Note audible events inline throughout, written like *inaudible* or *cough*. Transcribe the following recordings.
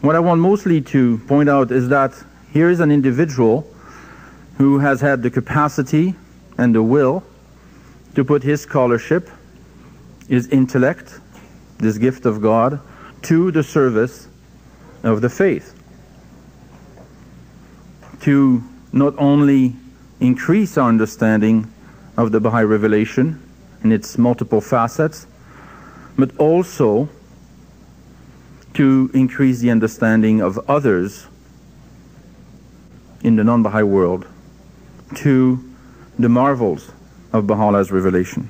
what I want mostly to point out is that here is an individual who has had the capacity and the will to put his scholarship, his intellect, this gift of God, to the service of the faith. To not only increase our understanding of the Baha'i revelation in its multiple facets, but also to increase the understanding of others in the non-Baha'i world to the marvels of Baha'u'llah's revelation.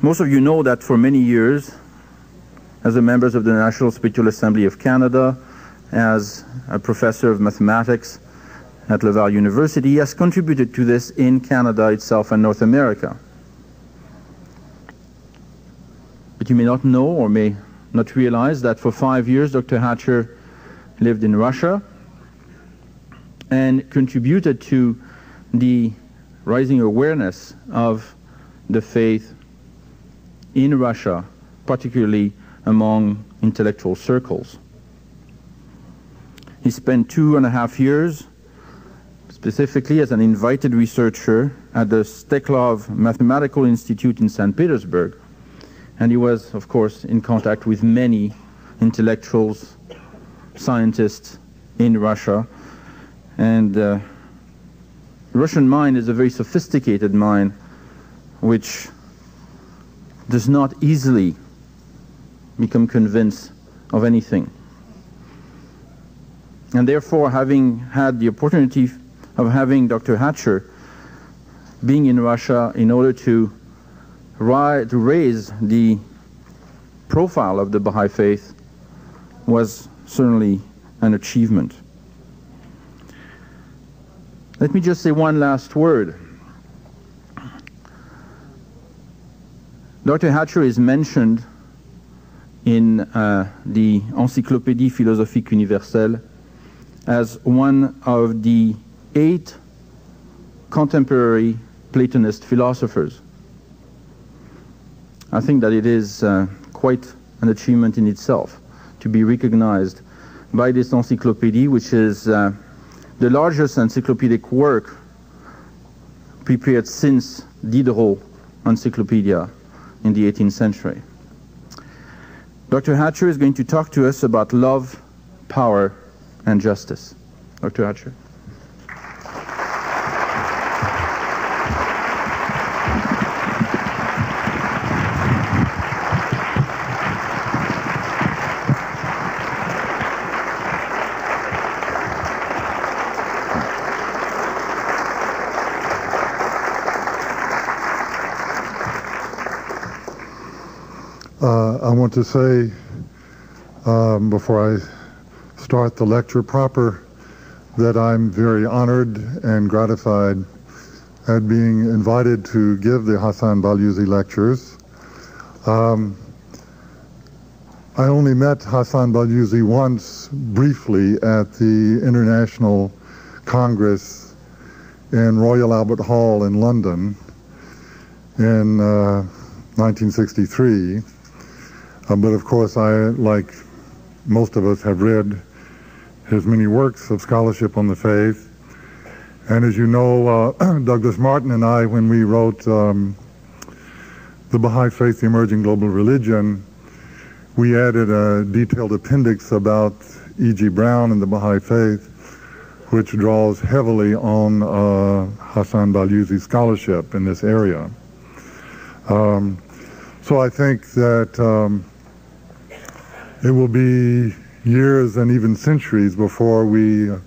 Most of you know that for many years, as a member of the National Spiritual Assembly of Canada, as a professor of mathematics at Laval University, he has contributed to this in Canada itself and North America. But you may not know or may not realize that for five years Dr. Hatcher lived in Russia and contributed to the rising awareness of the faith in Russia, particularly among intellectual circles. He spent two and a half years specifically as an invited researcher at the Steklov Mathematical Institute in St. Petersburg. And he was, of course, in contact with many intellectuals, scientists in Russia. And uh, Russian mind is a very sophisticated mind which does not easily become convinced of anything. And therefore, having had the opportunity of having Dr. Hatcher being in Russia in order to, to raise the profile of the Baha'i faith was certainly an achievement. Let me just say one last word. Dr. Hatcher is mentioned in uh, the Encyclopédie philosophique universelle as one of the eight contemporary Platonist philosophers. I think that it is uh, quite an achievement in itself to be recognized by this encyclopedia, which is uh, the largest encyclopedic work prepared since Diderot Encyclopedia in the 18th century. Dr. Hatcher is going to talk to us about love, power, and justice. Dr. Hatcher. I want to say um, before I start the lecture proper that I'm very honored and gratified at being invited to give the Hassan Balyuzi lectures. Um, I only met Hassan Balyuzi once briefly at the International Congress in Royal Albert Hall in London in uh, 1963. Uh, but of course, I, like most of us, have read his many works of scholarship on the faith. And as you know, uh, *clears throat* Douglas Martin and I, when we wrote um, The Baha'i Faith, the Emerging Global Religion, we added a detailed appendix about E.G. Browne and the Baha'i Faith, which draws heavily on uh, Hassan Balyuzi's scholarship in this area. Um, so I think that um, it will be years and even centuries before we uh,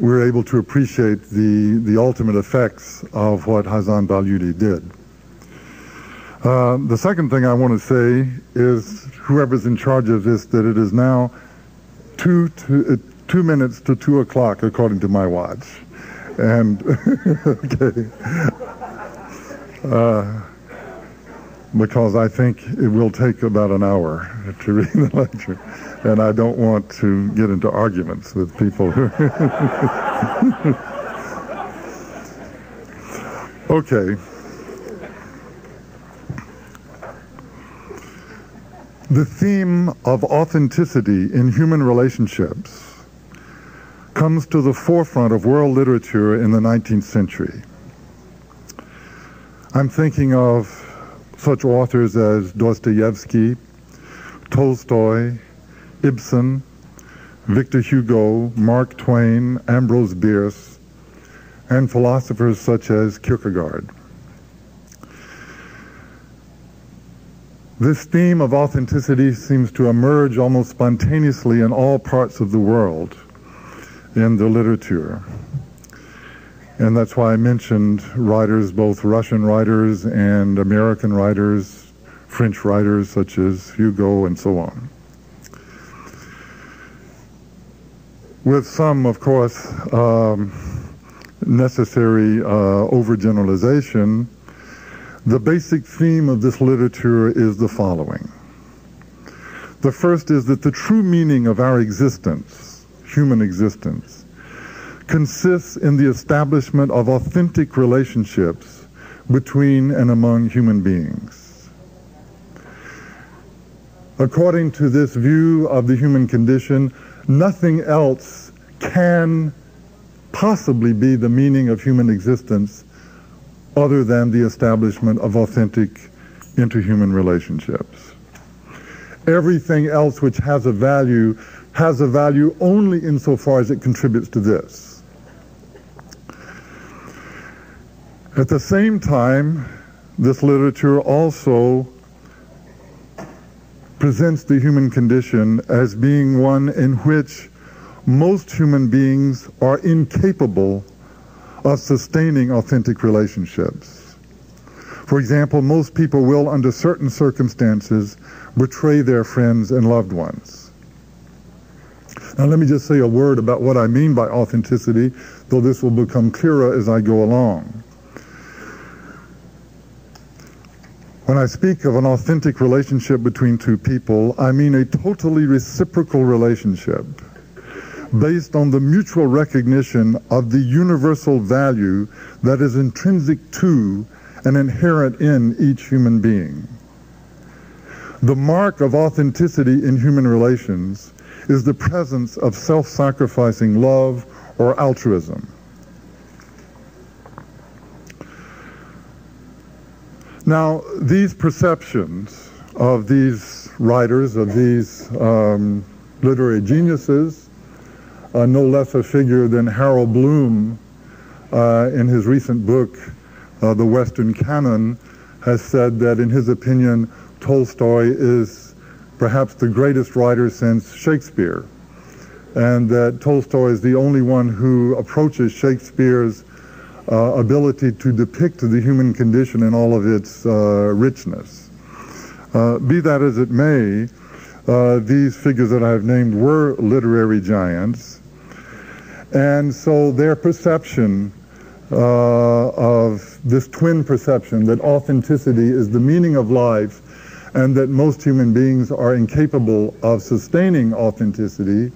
we're able to appreciate the, the ultimate effects of what Hassan Balyuzi did. Uh, the second thing I want to say is whoever's in charge of this that it is now two, two, uh, two minutes to two o'clock according to my watch. And, *laughs* okay. Uh, because I think it will take about an hour *laughs* to read the lecture, and I don't want to get into arguments with people *laughs* okay. The theme of authenticity in human relationships comes to the forefront of world literature in the 19th century. I'm thinking of such authors as Dostoevsky, Tolstoy, Ibsen, Victor Hugo, Mark Twain, Ambrose Bierce, and philosophers such as Kierkegaard. This theme of authenticity seems to emerge almost spontaneously in all parts of the world in the literature. And that's why I mentioned writers, both Russian writers and American writers, French writers such as Hugo and so on. With some, of course, um, necessary uh, overgeneralization, the basic theme of this literature is the following. The first is that the true meaning of our existence, human existence, consists in the establishment of authentic relationships between and among human beings. According to this view of the human condition, nothing else can possibly be the meaning of human existence other than the establishment of authentic interhuman relationships. Everything else which has a value has a value only insofar as it contributes to this. At the same time, this literature also presents the human condition as being one in which most human beings are incapable of sustaining authentic relationships. For example, most people will, under certain circumstances, betray their friends and loved ones. Now, let me just say a word about what I mean by authenticity, though this will become clearer as I go along. When I speak of an authentic relationship between two people, I mean a totally reciprocal relationship based on the mutual recognition of the universal value that is intrinsic to and inherent in each human being. The mark of authenticity in human relations is the presence of self-sacrificing love or altruism. Now, these perceptions of these writers, of these um, literary geniuses, uh, no less a figure than Harold Bloom uh, in his recent book, uh, The Western Canon, has said that in his opinion, Tolstoy is perhaps the greatest writer since Shakespeare, and that Tolstoy is the only one who approaches Shakespeare's uh, ability to depict the human condition in all of its uh, richness. Uh, be that as it may, uh, these figures that I've named were literary giants, and so their perception of this twin perception that authenticity is the meaning of life and that most human beings are incapable of sustaining authenticity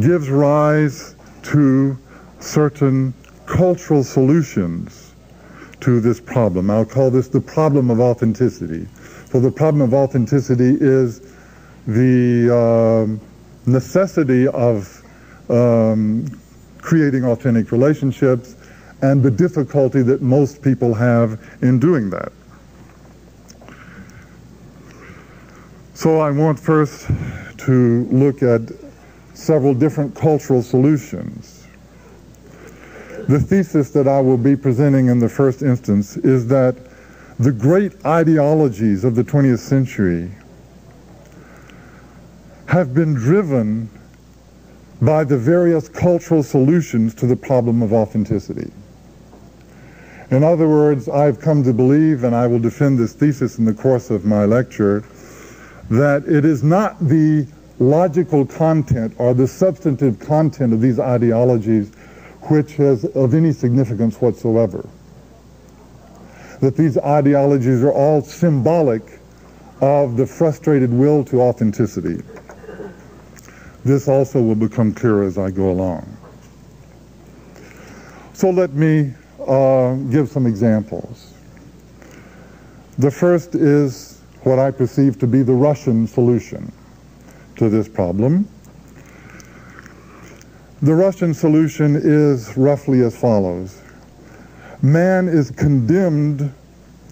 gives rise to certain cultural solutions to this problem. I'll call this the problem of authenticity. For the problem of authenticity is the um, necessity of um, creating authentic relationships and the difficulty that most people have in doing that. So I want first to look at several different cultural solutions the thesis that I will be presenting in the first instance is that the great ideologies of the 20th century have been driven by the various cultural solutions to the problem of authenticity. In other words, I've come to believe, and I will defend this thesis in the course of my lecture, that it is not the logical content or the substantive content of these ideologies which has of any significance whatsoever. That these ideologies are all symbolic of the frustrated will to authenticity. This also will become clear as I go along. So let me uh, give some examples. The first is what I perceive to be the Russian solution to this problem. The Russian solution is roughly as follows. Man is condemned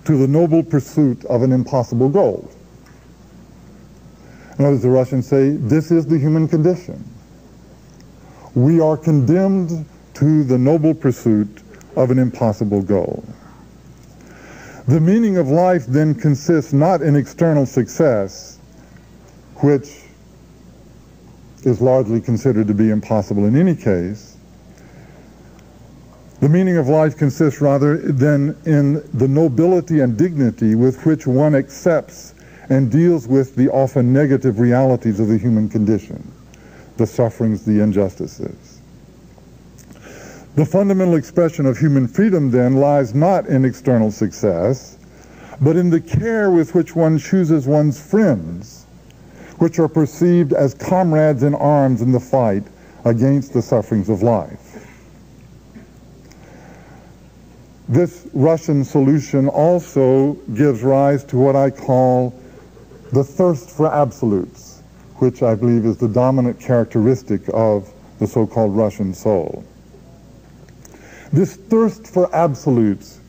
to the noble pursuit of an impossible goal. In other words, the Russians say, this is the human condition. We are condemned to the noble pursuit of an impossible goal. The meaning of life then consists not in external success, which is largely considered to be impossible in any case. The meaning of life consists rather than in the nobility and dignity with which one accepts and deals with the often negative realities of the human condition, the sufferings, the injustices. The fundamental expression of human freedom then lies not in external success, but in the care with which one chooses one's friends, which are perceived as comrades in arms in the fight against the sufferings of life. This Russian solution also gives rise to what I call the thirst for absolutes, which I believe is the dominant characteristic of the so-called Russian soul. This thirst for absolutes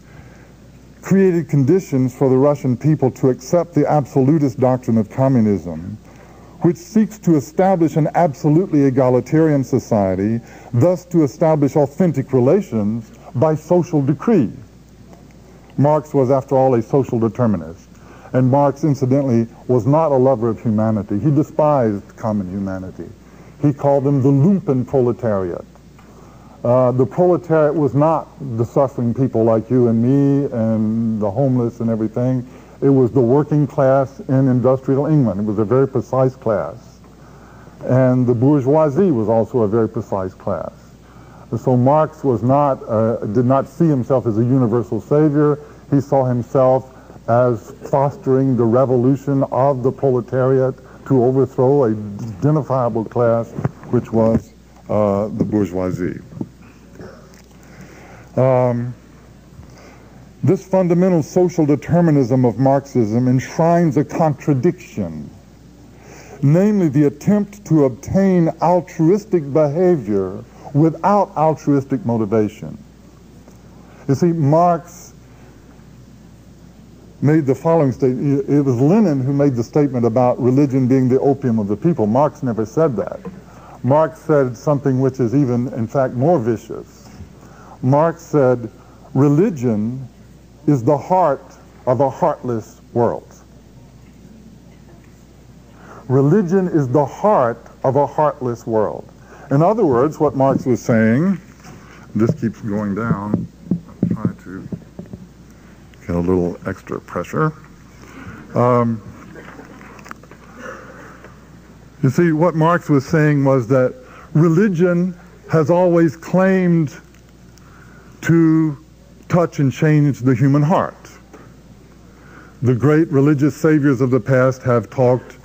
created conditions for the Russian people to accept the absolutist doctrine of communism, which seeks to establish an absolutely egalitarian society, thus to establish authentic relations by social decree. Marx was, after all, a social determinist. And Marx, incidentally, was not a lover of humanity. He despised common humanity. He called them the lumpen proletariat. Uh, the proletariat was not the suffering people like you and me and the homeless and everything. It was the working class in industrial England. It was a very precise class. And the bourgeoisie was also a very precise class. So Marx was not, uh, did not see himself as a universal savior. He saw himself as fostering the revolution of the proletariat to overthrow a identifiable class, which was uh, the bourgeoisie. Um, this fundamental social determinism of Marxism enshrines a contradiction, namely the attempt to obtain altruistic behavior without altruistic motivation. You see, Marx made the following statement. It was Lenin who made the statement about religion being the opium of the people. Marx never said that. Marx said something which is even, in fact, more vicious. Marx said, religion is the heart of a heartless world. Religion is the heart of a heartless world. In other words, what Marx was saying, this keeps going down, I'll try to get a little extra pressure. Um, you see, what Marx was saying was that religion has always claimed to touch and change the human heart. The great religious saviors of the past have talked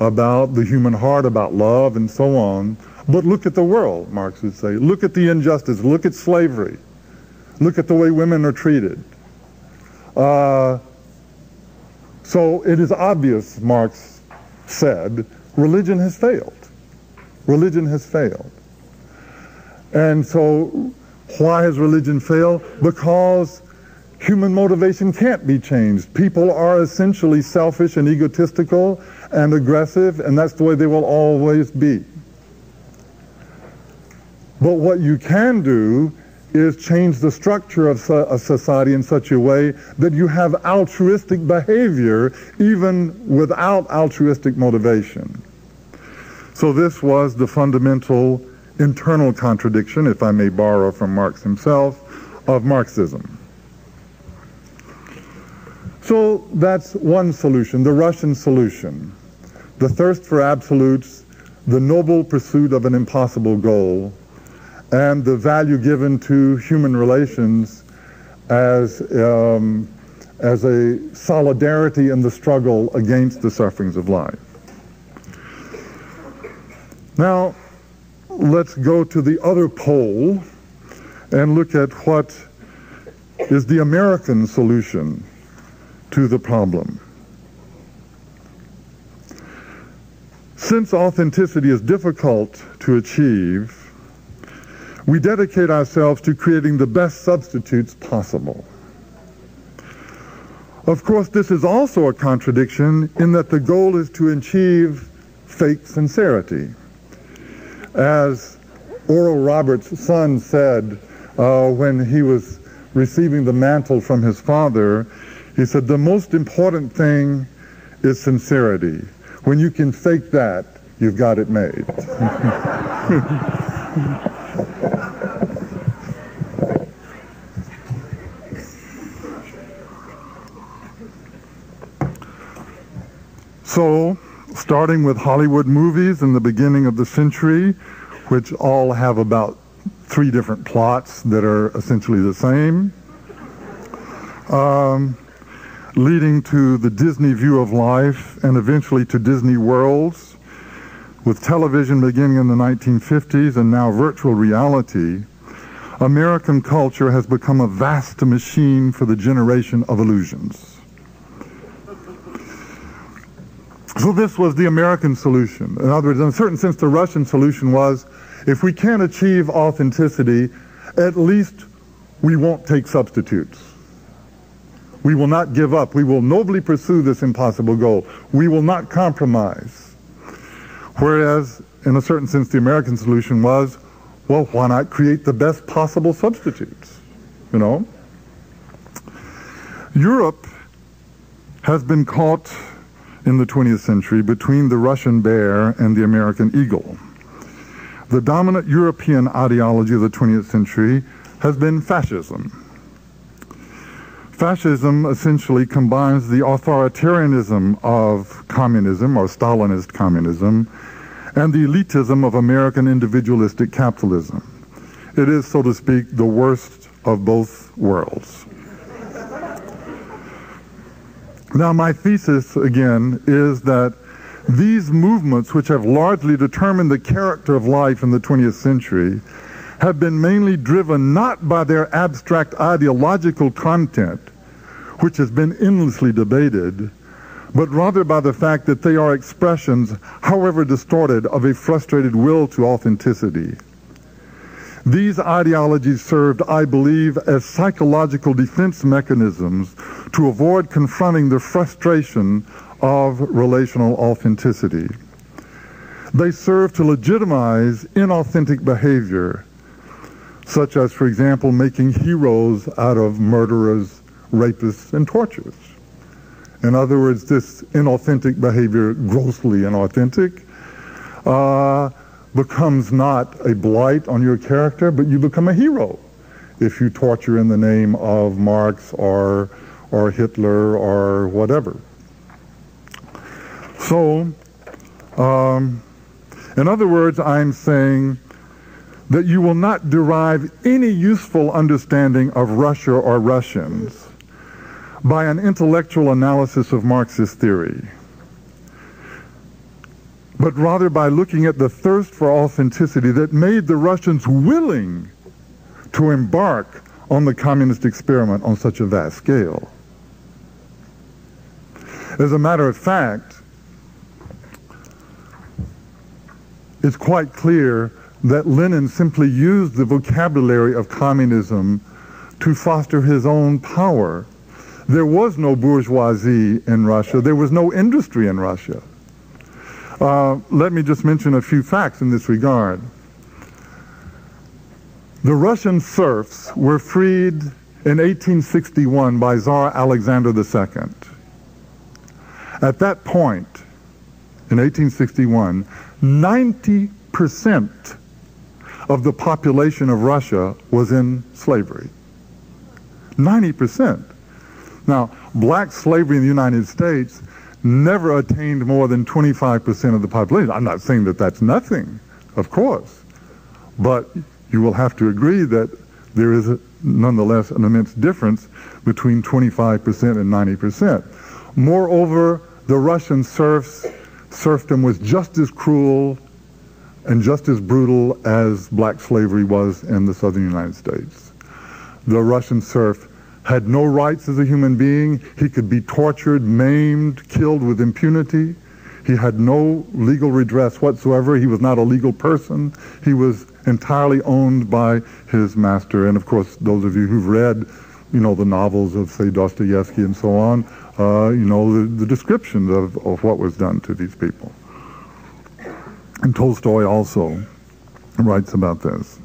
about the human heart, about love, and so on. But look at the world, Marx would say. Look at the injustice. Look at slavery. Look at the way women are treated. Uh, so it is obvious, Marx said, religion has failed. Religion has failed. And so why has religion failed? Because human motivation can't be changed. People are essentially selfish and egotistical and aggressive, and that's the way they will always be. But what you can do is change the structure of a society in such a way that you have altruistic behavior even without altruistic motivation. So this was the fundamental internal contradiction, if I may borrow from Marx himself, of Marxism. So that's one solution, the Russian solution. The thirst for absolutes, the noble pursuit of an impossible goal, and the value given to human relations as, um, as a solidarity in the struggle against the sufferings of life. Now, let's go to the other pole and look at what is the American solution to the problem. Since authenticity is difficult to achieve, we dedicate ourselves to creating the best substitutes possible. Of course, this is also a contradiction in that the goal is to achieve fake sincerity. As Oral Roberts' son said uh, when he was receiving the mantle from his father, he said, the most important thing is sincerity. When you can fake that, you've got it made. *laughs* So, starting with Hollywood movies in the beginning of the century, which all have about three different plots that are essentially the same, um, leading to the Disney view of life and eventually to Disney worlds, with television beginning in the 1950s and now virtual reality, American culture has become a vast machine for the generation of illusions. So this was the American solution. In other words, in a certain sense, the Russian solution was, if we can't achieve authenticity, at least we won't take substitutes. We will not give up. We will nobly pursue this impossible goal. We will not compromise. Whereas, in a certain sense, the American solution was, well, why not create the best possible substitutes? You know? Europe has been caught in the 20th century between the Russian bear and the American eagle. The dominant European ideology of the 20th century has been fascism. Fascism essentially combines the authoritarianism of communism or Stalinist communism and the elitism of American individualistic capitalism. It is, so to speak, the worst of both worlds. Now, my thesis, again, is that these movements, which have largely determined the character of life in the 20th century, have been mainly driven not by their abstract ideological content, which has been endlessly debated, but rather by the fact that they are expressions, however distorted, of a frustrated will to authenticity. These ideologies served, I believe, as psychological defense mechanisms to avoid confronting the frustration of relational authenticity. They serve to legitimize inauthentic behavior, such as, for example, making heroes out of murderers, rapists, and torturers. In other words, this inauthentic behavior, grossly inauthentic, uh, becomes not a blight on your character, but you become a hero if you torture in the name of Marx or, or Hitler or whatever. So, um, in other words, I'm saying that you will not derive any useful understanding of Russia or Russians by an intellectual analysis of Marxist theory but rather by looking at the thirst for authenticity that made the Russians willing to embark on the communist experiment on such a vast scale. As a matter of fact, it's quite clear that Lenin simply used the vocabulary of communism to foster his own power. There was no bourgeoisie in Russia. There was no industry in Russia. Uh, let me just mention a few facts in this regard. The Russian serfs were freed in 1861 by Tsar Alexander II. At that point, in 1861, 90% of the population of Russia was in slavery. 90%. Now, black slavery in the United States never attained more than 25% of the population. I'm not saying that that's nothing, of course, but you will have to agree that there is a, nonetheless an immense difference between 25% and 90%. Moreover, the Russian serfs, serfdom was just as cruel and just as brutal as black slavery was in the southern United States. The Russian serf had no rights as a human being. He could be tortured, maimed, killed with impunity. He had no legal redress whatsoever. He was not a legal person. He was entirely owned by his master. And of course, those of you who've read, you know, the novels of, say, Dostoevsky and so on, uh, you know, the, the descriptions of, of what was done to these people. And Tolstoy also writes about this.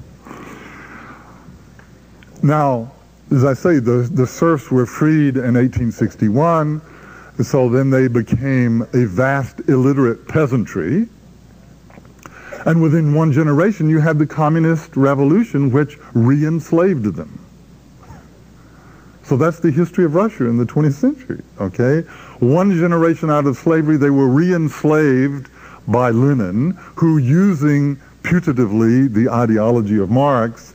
Now, as I say, the, the serfs were freed in 1861, so then they became a vast illiterate peasantry. And within one generation, you had the communist revolution, which re-enslaved them. So that's the history of Russia in the 20th century, okay? One generation out of slavery, they were re-enslaved by Lenin, who using putatively the ideology of Marx,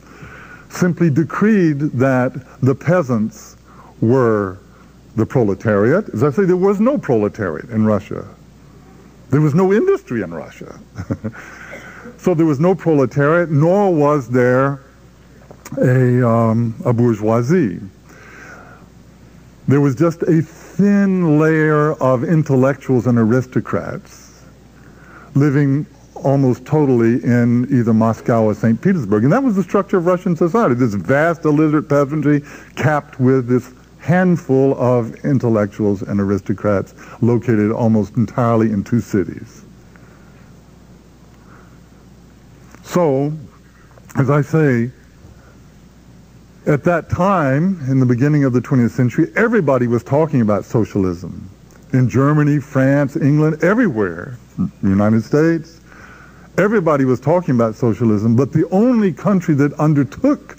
simply decreed that the peasants were the proletariat. As I say, there was no proletariat in Russia. There was no industry in Russia. *laughs* so there was no proletariat, nor was there a, um, a bourgeoisie. There was just a thin layer of intellectuals and aristocrats living almost totally in either Moscow or St. Petersburg. And that was the structure of Russian society, this vast illiterate peasantry capped with this handful of intellectuals and aristocrats located almost entirely in two cities. So, as I say, at that time, in the beginning of the 20th century, everybody was talking about socialism. In Germany, France, England, everywhere, United States, everybody was talking about socialism, but the only country that undertook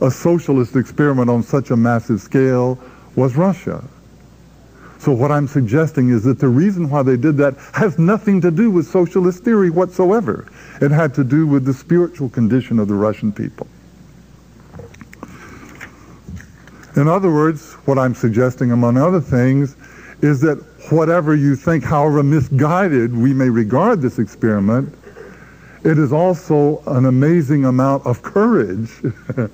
a socialist experiment on such a massive scale was Russia. So what I'm suggesting is that the reason why they did that has nothing to do with socialist theory whatsoever. It had to do with the spiritual condition of the Russian people. In other words, what I'm suggesting, among other things, is that whatever you think, however misguided we may regard this experiment, it is also an amazing amount of courage *laughs* uh,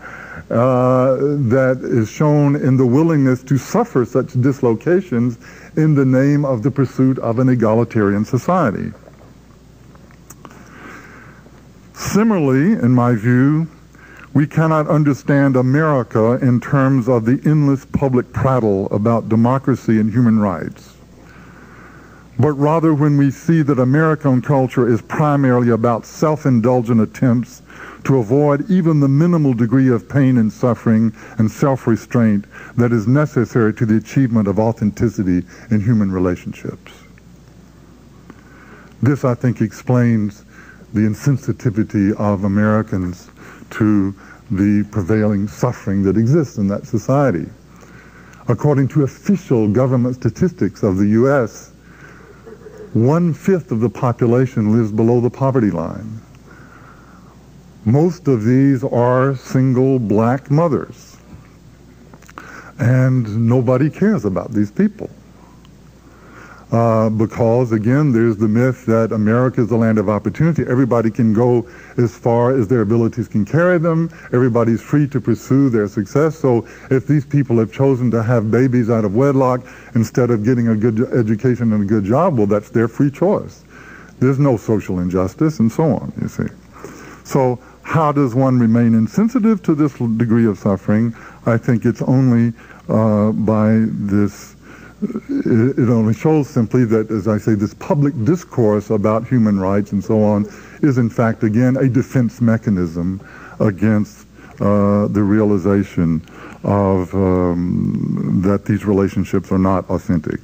that is shown in the willingness to suffer such dislocations in the name of the pursuit of an egalitarian society. Similarly, in my view, we cannot understand America in terms of the endless public prattle about democracy and human rights but rather when we see that American culture is primarily about self-indulgent attempts to avoid even the minimal degree of pain and suffering and self-restraint that is necessary to the achievement of authenticity in human relationships. This, I think, explains the insensitivity of Americans to the prevailing suffering that exists in that society. According to official government statistics of the U.S., one-fifth of the population lives below the poverty line. Most of these are single black mothers. And nobody cares about these people. Uh, because, again, there's the myth that America is the land of opportunity. Everybody can go as far as their abilities can carry them. Everybody's free to pursue their success. So if these people have chosen to have babies out of wedlock instead of getting a good education and a good job, well, that's their free choice. There's no social injustice and so on, you see. So how does one remain insensitive to this degree of suffering? I think it's only uh, by this it only shows simply that, as I say, this public discourse about human rights and so on is in fact, again, a defense mechanism against uh, the realization of um, that these relationships are not authentic.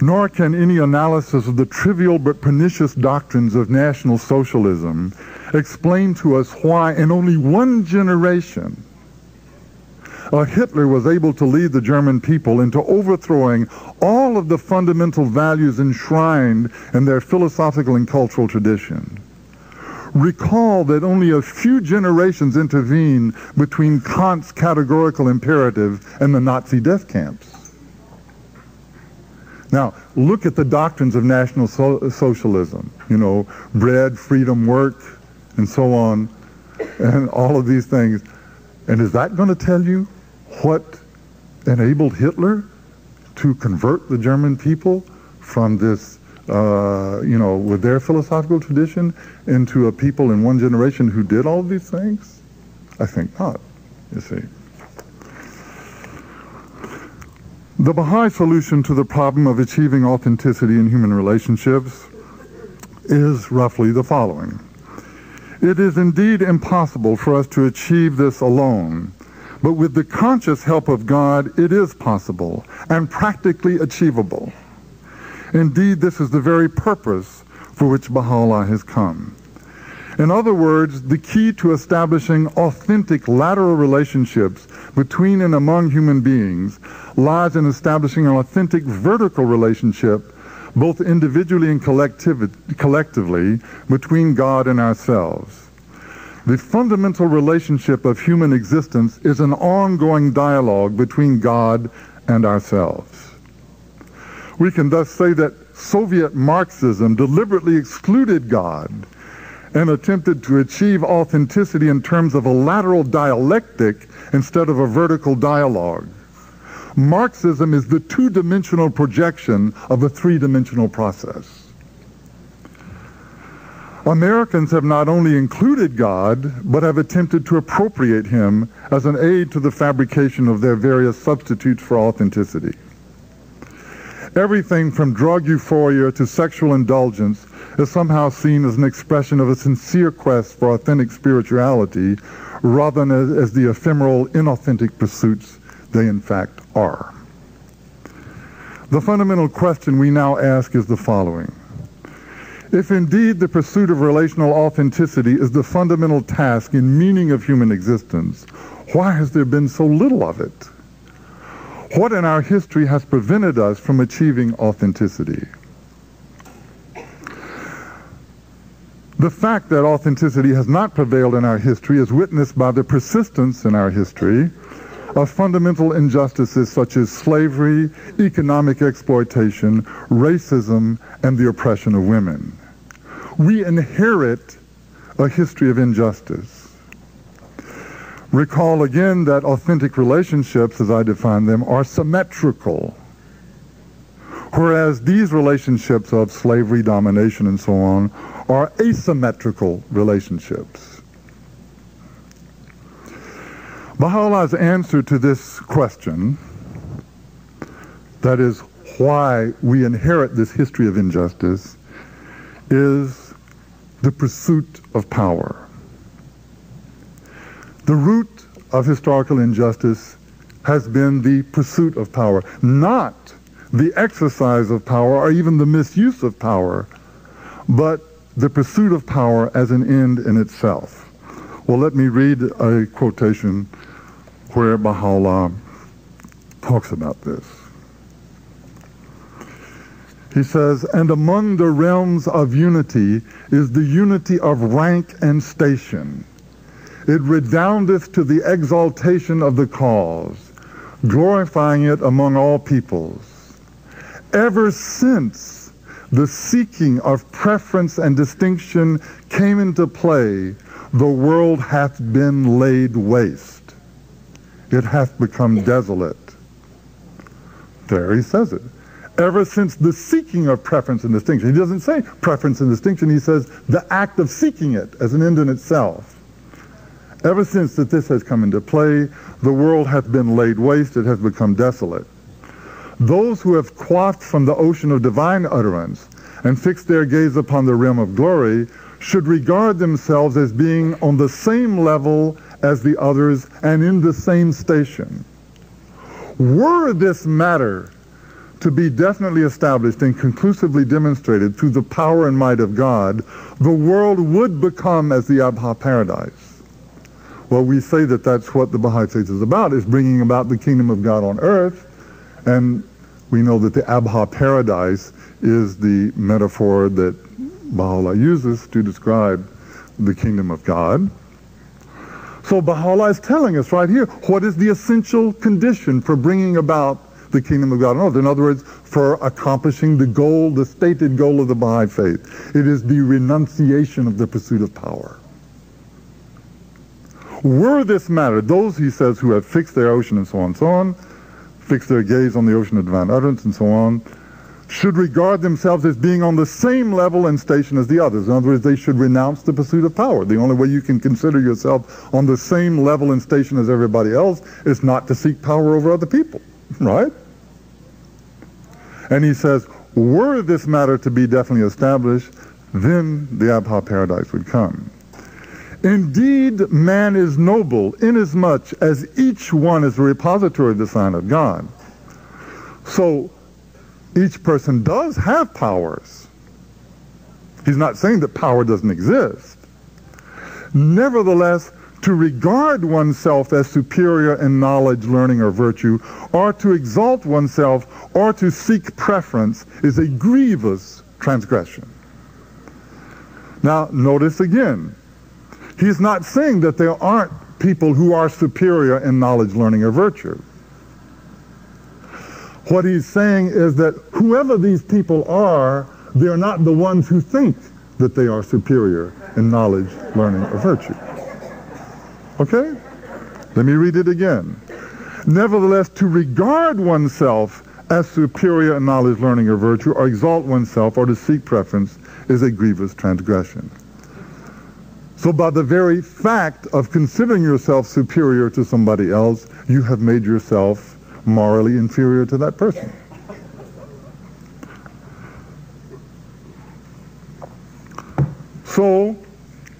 Nor can any analysis of the trivial but pernicious doctrines of National Socialism explain to us why in only one generation uh, Hitler was able to lead the German people into overthrowing all of the fundamental values enshrined in their philosophical and cultural tradition. Recall that only a few generations intervened between Kant's categorical imperative and the Nazi death camps. Now, look at the doctrines of National so Socialism. You know, bread, freedom, work, and so on, and all of these things. And is that going to tell you what enabled Hitler to convert the German people from this, uh, you know, with their philosophical tradition into a people in one generation who did all these things? I think not, you see. The Baha'i solution to the problem of achieving authenticity in human relationships is roughly the following. It is indeed impossible for us to achieve this alone, but with the conscious help of God, it is possible and practically achievable. Indeed, this is the very purpose for which Baha'u'llah has come. In other words, the key to establishing authentic lateral relationships between and among human beings lies in establishing an authentic vertical relationship, both individually and collectively, between God and ourselves. The fundamental relationship of human existence is an ongoing dialogue between God and ourselves. We can thus say that Soviet Marxism deliberately excluded God and attempted to achieve authenticity in terms of a lateral dialectic instead of a vertical dialogue. Marxism is the two-dimensional projection of a three-dimensional process. Americans have not only included God, but have attempted to appropriate him as an aid to the fabrication of their various substitutes for authenticity. Everything from drug euphoria to sexual indulgence is somehow seen as an expression of a sincere quest for authentic spirituality rather than as, as the ephemeral, inauthentic pursuits they in fact are. The fundamental question we now ask is the following. If indeed the pursuit of relational authenticity is the fundamental task and meaning of human existence, why has there been so little of it? What in our history has prevented us from achieving authenticity? The fact that authenticity has not prevailed in our history is witnessed by the persistence in our history of fundamental injustices such as slavery, economic exploitation, racism, and the oppression of women. We inherit a history of injustice. Recall again that authentic relationships, as I define them, are symmetrical. Whereas these relationships of slavery, domination, and so on are asymmetrical relationships. Baha'u'llah's answer to this question, that is, why we inherit this history of injustice, is the pursuit of power. The root of historical injustice has been the pursuit of power, not the exercise of power or even the misuse of power, but the pursuit of power as an end in itself. Well, let me read a quotation where Baha'u'llah talks about this. He says, And among the realms of unity is the unity of rank and station. It redoundeth to the exaltation of the cause, glorifying it among all peoples. Ever since the seeking of preference and distinction came into play, the world hath been laid waste. It hath become desolate. There he says it. Ever since the seeking of preference and distinction. He doesn't say preference and distinction. He says the act of seeking it as an end in itself. Ever since that this has come into play, the world hath been laid waste. It has become desolate. Those who have quaffed from the ocean of divine utterance and fixed their gaze upon the realm of glory should regard themselves as being on the same level as the others and in the same station. Were this matter to be definitely established and conclusively demonstrated through the power and might of God, the world would become as the Abha paradise. Well, we say that that's what the Baha'i Faith is about, is bringing about the kingdom of God on earth, and we know that the Abha paradise is the metaphor that Baha'u'llah uses to describe the kingdom of God. So Baha'u'llah is telling us right here what is the essential condition for bringing about the kingdom of God on earth. In other words, for accomplishing the goal, the stated goal of the Baha'i faith. It is the renunciation of the pursuit of power. Were this matter, those, he says, who have fixed their ocean and so on and so on, fix their gaze on the ocean of divine utterance and so on, should regard themselves as being on the same level and station as the others. In other words, they should renounce the pursuit of power. The only way you can consider yourself on the same level and station as everybody else is not to seek power over other people, *laughs* right? And he says, were this matter to be definitely established, then the Abha paradise would come. Indeed, man is noble inasmuch as each one is a repository of the sign of God. So each person does have powers. He's not saying that power doesn't exist. Nevertheless, to regard oneself as superior in knowledge, learning, or virtue, or to exalt oneself, or to seek preference is a grievous transgression. Now, notice again, he's not saying that there aren't people who are superior in knowledge, learning, or virtue. What he's saying is that whoever these people are, they're not the ones who think that they are superior in knowledge, learning, or virtue. Okay? Let me read it again. Nevertheless, to regard oneself as superior in knowledge, learning, or virtue, or exalt oneself, or to seek preference, is a grievous transgression. So by the very fact of considering yourself superior to somebody else, you have made yourself morally inferior to that person. So,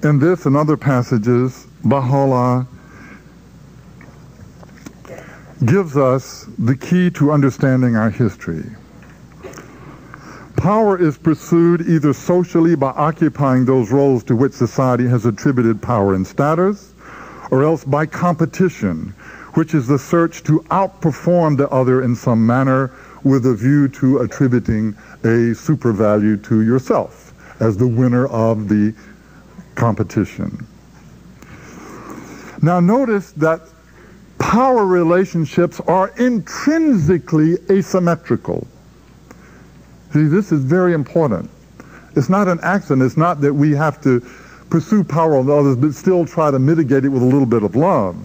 in this and other passages, Baha'u'llah gives us the key to understanding our history. Power is pursued either socially by occupying those roles to which society has attributed power and status, or else by competition, which is the search to outperform the other in some manner with a view to attributing a super value to yourself as the winner of the competition. Now notice that power relationships are intrinsically asymmetrical. See, this is very important. It's not an accident. It's not that we have to pursue power on others, but still try to mitigate it with a little bit of love.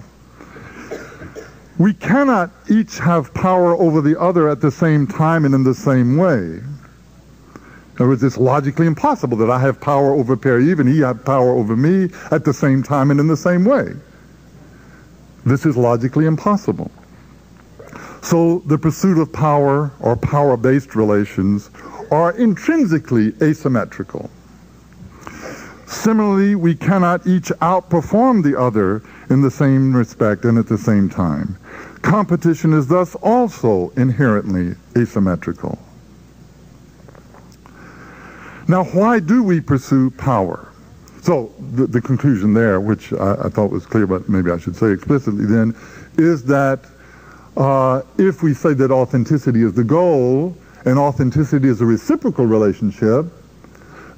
We cannot each have power over the other at the same time and in the same way. In other words, it's logically impossible that I have power over Perry and he have power over me at the same time and in the same way. This is logically impossible. So the pursuit of power or power-based relations are intrinsically asymmetrical. Similarly, we cannot each outperform the other in the same respect and at the same time. Competition is thus also inherently asymmetrical. Now, why do we pursue power? So the, the conclusion there, which I, I, thought was clear, but maybe I should say explicitly then, is that uh, if we say that authenticity is the goal, and authenticity is a reciprocal relationship,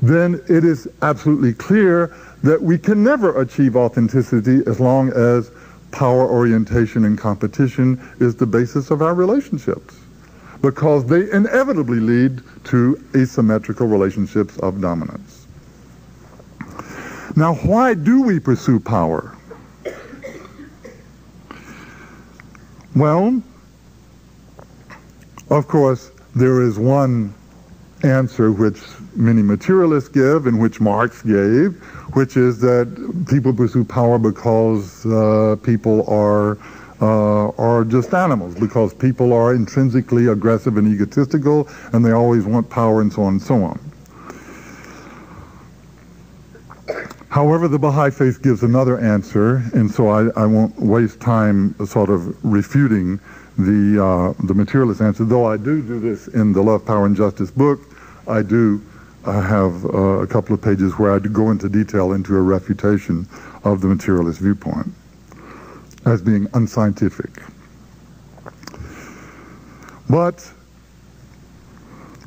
then it is absolutely clear that we can never achieve authenticity as long as power orientation and competition is the basis of our relationships because they inevitably lead to asymmetrical relationships of dominance. Now, why do we pursue power? Well, of course, there is one answer which many materialists give and which Marx gave, which is that people pursue power because uh, people are uh, are just animals, because people are intrinsically aggressive and egotistical, and they always want power and so on and so on. However, the Baha'i Faith gives another answer, and so I, I won't waste time sort of refuting the, uh, the materialist answer, though I do do this in the Love, Power, and Justice book. I do I have uh, a couple of pages where I go into detail into a refutation of the materialist viewpoint as being unscientific. But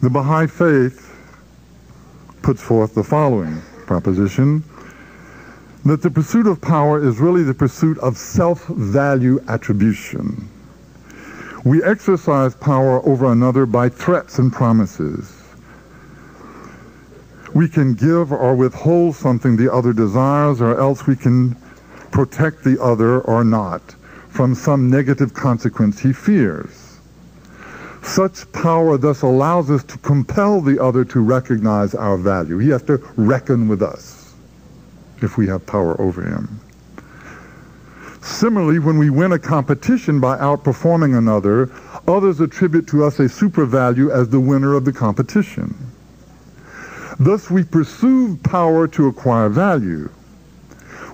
the Baha'i Faith puts forth the following proposition that the pursuit of power is really the pursuit of self-value attribution. We exercise power over another by threats and promises we can give or withhold something the other desires, or else we can protect the other or not from some negative consequence he fears. Such power thus allows us to compel the other to recognize our value. He has to reckon with us if we have power over him. Similarly, when we win a competition by outperforming another, others attribute to us a supervalue as the winner of the competition. Thus, we pursue power to acquire value.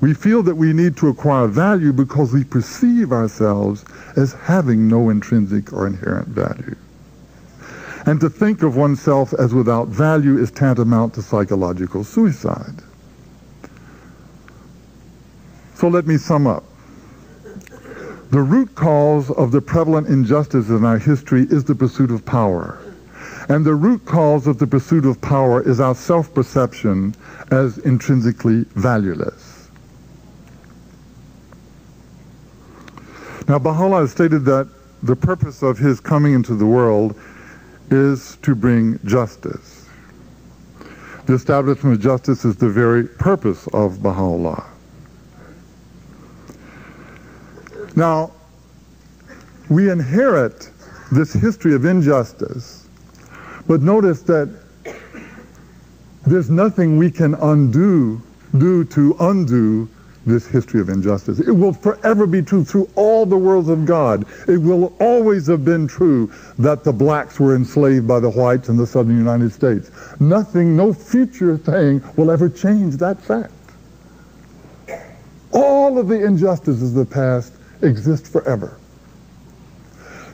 We feel that we need to acquire value because we perceive ourselves as having no intrinsic or inherent value. And to think of oneself as without value is tantamount to psychological suicide. So let me sum up. The root cause of the prevalent injustice in our history is the pursuit of power. And the root cause of the pursuit of power is our self-perception as intrinsically valueless. Now, Baha'u'llah has stated that the purpose of his coming into the world is to bring justice. The establishment of justice is the very purpose of Baha'u'llah. Now, we inherit this history of injustice, but notice that there's nothing we can undo, do to undo this history of injustice. It will forever be true through all the worlds of God. It will always have been true that the blacks were enslaved by the whites in the southern United States. Nothing, no future thing will ever change that fact. All of the injustices of the past exist forever.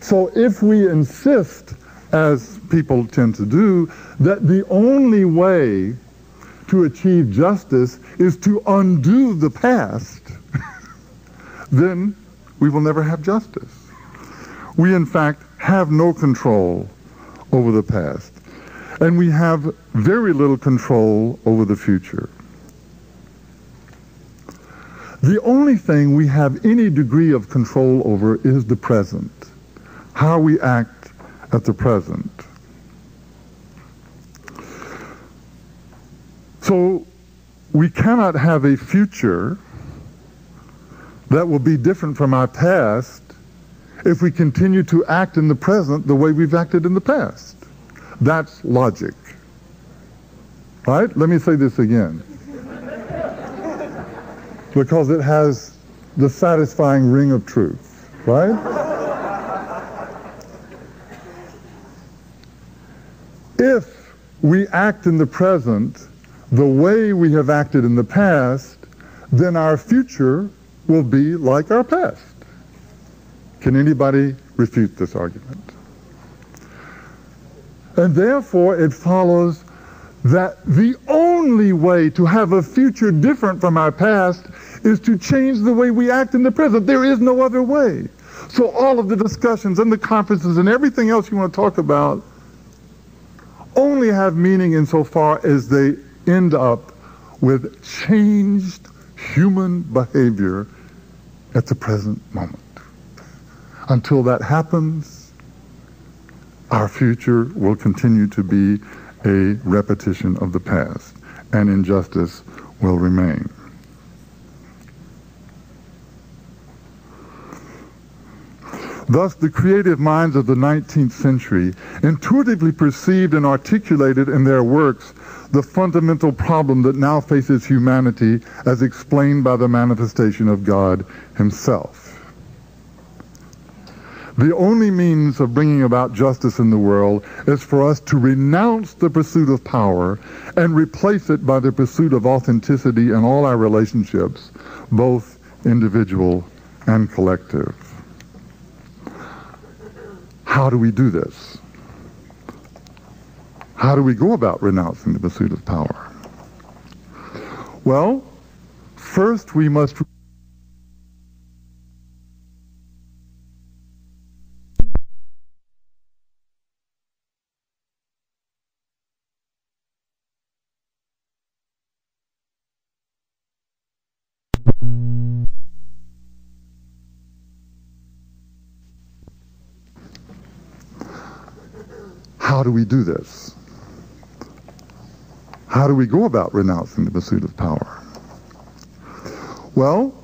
So if we insist, as people tend to do, that the only way to achieve justice is to undo the past, *laughs* then we will never have justice. We, in fact, have no control over the past, and we have very little control over the future. The only thing we have any degree of control over is the present, how we act at the present. So we cannot have a future that will be different from our past if we continue to act in the present the way we've acted in the past. That's logic. Right? Let me say this again because it has the satisfying ring of truth, right? If we act in the present the way we have acted in the past, then our future will be like our past. Can anybody refute this argument? And therefore, it follows that the only way to have a future different from our past is to change the way we act in the present. There is no other way. So all of the discussions and the conferences and everything else you want to talk about only have meaning insofar as they end up with changed human behavior at the present moment. Until that happens, our future will continue to be a repetition of the past, and injustice will remain. Thus, the creative minds of the 19th century intuitively perceived and articulated in their works the fundamental problem that now faces humanity as explained by the manifestation of God himself. The only means of bringing about justice in the world is for us to renounce the pursuit of power and replace it by the pursuit of authenticity in all our relationships, both individual and collective. How do we do this? How do we go about renouncing the pursuit of power? Well, first we must do we do this? How do we go about renouncing the pursuit of power? Well,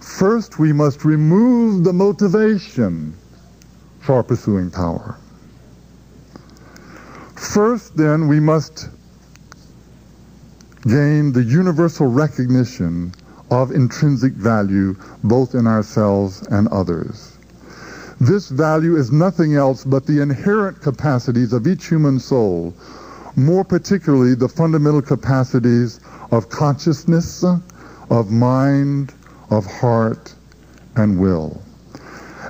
first we must remove the motivation for pursuing power. First, then, we must gain the universal recognition of intrinsic value both in ourselves and others. This value is nothing else but the inherent capacities of each human soul, more particularly the fundamental capacities of consciousness, of mind, of heart, and will.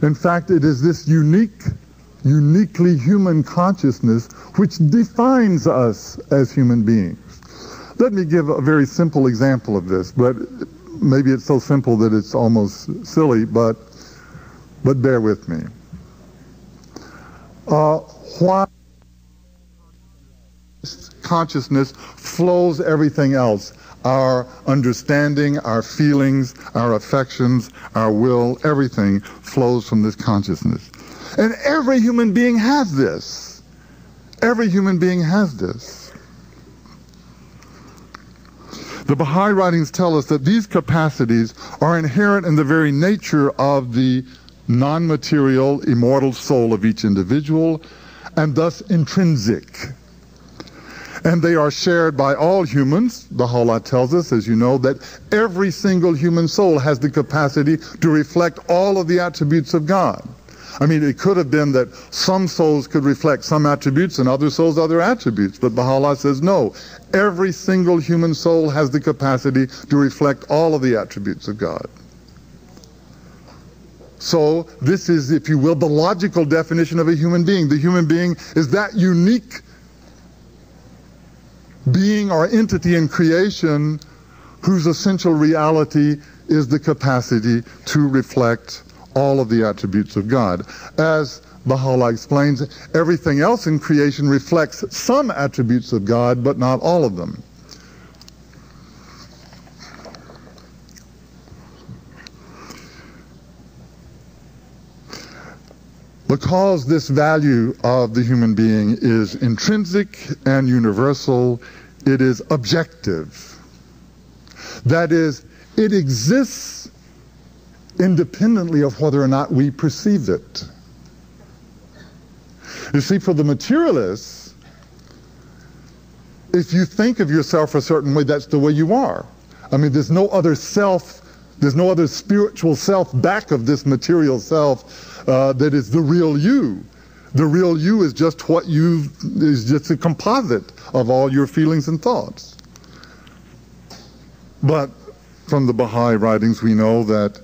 In fact, it is this unique, uniquely human consciousness which defines us as human beings. Let me give a very simple example of this, but maybe it's so simple that it's almost silly, but but bear with me. Uh, why consciousness flows everything else? Our understanding, our feelings, our affections, our will, everything flows from this consciousness. And every human being has this. Every human being has this. The Baha'i writings tell us that these capacities are inherent in the very nature of the non-material, immortal soul of each individual, and thus intrinsic. And they are shared by all humans. Baha'u'llah tells us, as you know, that every single human soul has the capacity to reflect all of the attributes of God. I mean, it could have been that some souls could reflect some attributes and other souls other attributes, but Baha'u'llah says no. Every single human soul has the capacity to reflect all of the attributes of God. So this is, if you will, the logical definition of a human being. The human being is that unique being or entity in creation whose essential reality is the capacity to reflect all of the attributes of God. As Baha'u'llah explains, everything else in creation reflects some attributes of God, but not all of them. Because this value of the human being is intrinsic and universal, it is objective. That is, it exists independently of whether or not we perceive it. You see, for the materialists, if you think of yourself a certain way, that's the way you are. I mean, there's no other self, there's no other spiritual self back of this material self uh, that is the real you. The real you is just what you is just a composite of all your feelings and thoughts. But from the Baha'i writings, we know that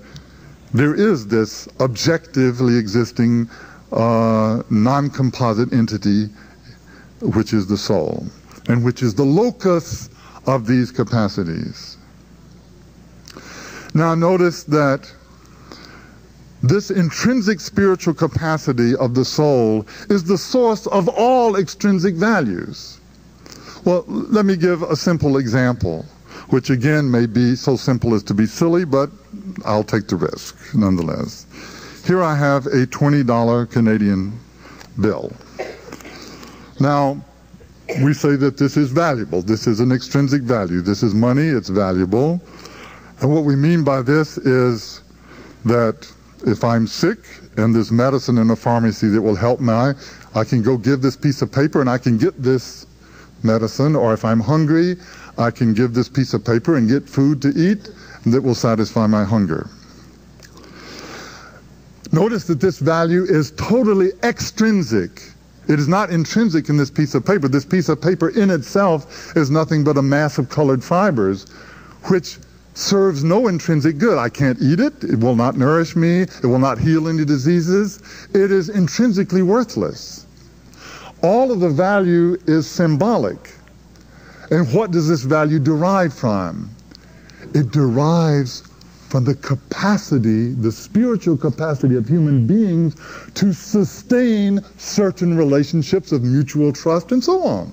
there is this objectively existing uh, non-composite entity, which is the soul, and which is the locus of these capacities. Now notice that this intrinsic spiritual capacity of the soul is the source of all extrinsic values. Well, let me give a simple example, which again may be so simple as to be silly, but I'll take the risk nonetheless. Here I have a $20 Canadian bill. Now, we say that this is valuable. This is an extrinsic value. This is money, it's valuable. And what we mean by this is that if I'm sick and there's medicine in a pharmacy that will help me, I can go give this piece of paper and I can get this medicine. Or if I'm hungry, I can give this piece of paper and get food to eat that will satisfy my hunger. Notice that this value is totally extrinsic. It is not intrinsic in this piece of paper. This piece of paper in itself is nothing but a mass of colored fibers, which serves no intrinsic good. I can't eat it. It will not nourish me. It will not heal any diseases. It is intrinsically worthless. All of the value is symbolic. And what does this value derive from? It derives from the capacity, the spiritual capacity of human beings to sustain certain relationships of mutual trust and so on.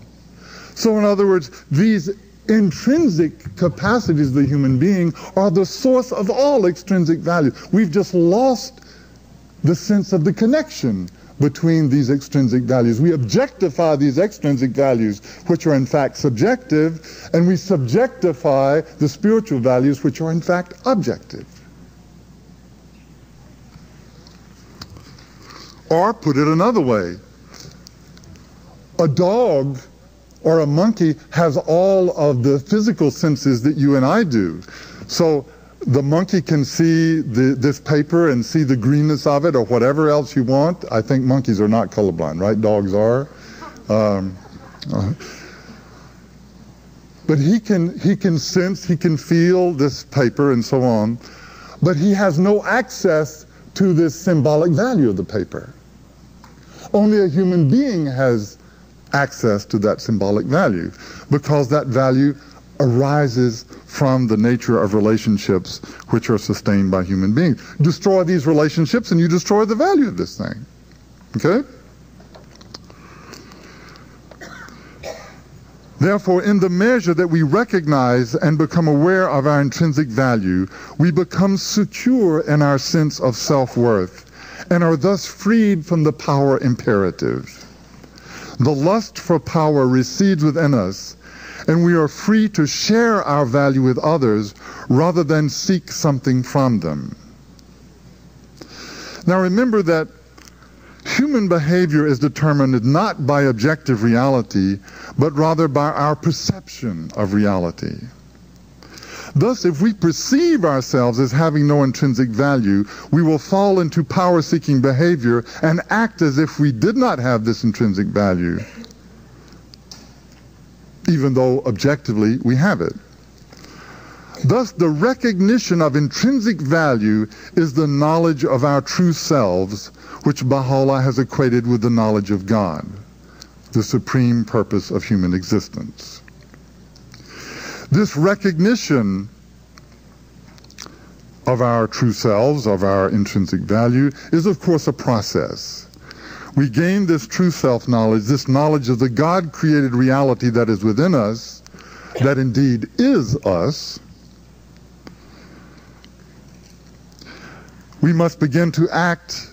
So in other words, these intrinsic capacities of the human being are the source of all extrinsic value. We've just lost the sense of the connection between these extrinsic values. We objectify these extrinsic values, which are in fact subjective, and we subjectify the spiritual values, which are in fact objective. Or put it another way, A dog or a monkey has all of the physical senses that you and I do. So the monkey can see the, this paper and see the greenness of it or whatever else you want. I think monkeys are not colorblind, right? Dogs are. Um, uh, but he can, he can sense, he can feel this paper and so on, but he has no access to this symbolic value of the paper. Only a human being has access to that symbolic value because that value arises from the nature of relationships which are sustained by human beings. Destroy these relationships and you destroy the value of this thing. Okay? Therefore, in the measure that we recognize and become aware of our intrinsic value, we become secure in our sense of self-worth and are thus freed from the power imperative. The lust for power recedes within us, and we are free to share our value with others rather than seek something from them. Now remember that human behavior is determined not by objective reality, but rather by our perception of reality. Thus, if we perceive ourselves as having no intrinsic value, we will fall into power-seeking behavior and act as if we did not have this intrinsic value, even though objectively we have it. Thus, the recognition of intrinsic value is the knowledge of our true selves, which Baha'u'llah has equated with the knowledge of God, the supreme purpose of human existence. This recognition of our true selves, of our intrinsic value, is of course a process. We gain this true self-knowledge, this knowledge of the God-created reality that is within us, that indeed is us. We must begin to act